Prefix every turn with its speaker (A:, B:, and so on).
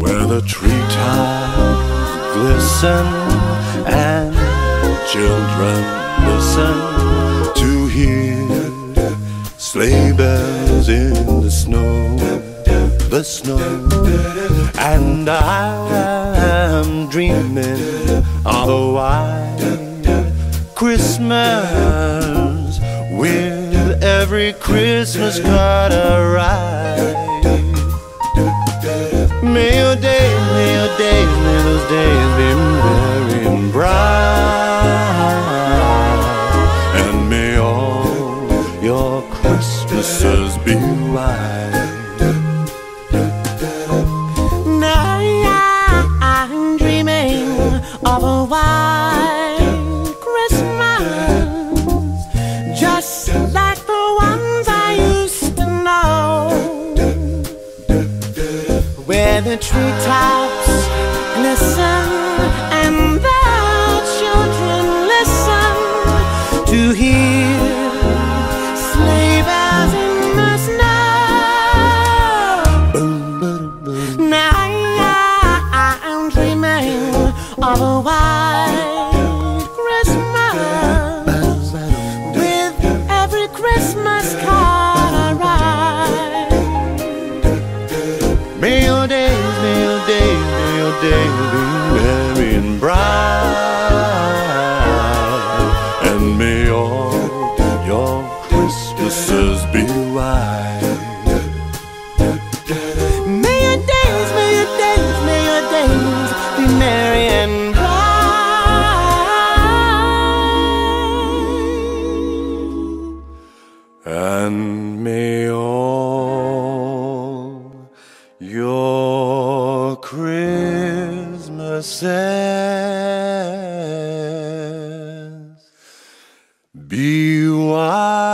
A: where the treetops glisten and children listen to hear sleigh bells in the snow, the snow, and I am dreaming of a white Christmas with every Christmas card I write. Your Christmases be white.
B: Now I'm dreaming of a white Christmas, just like the ones I used to know, where the treetops glisten of a white Christmas with every Christmas card I write.
A: May your days, may your days, may your days be merry and bright, and may all your Christmases be white. Christmases be white.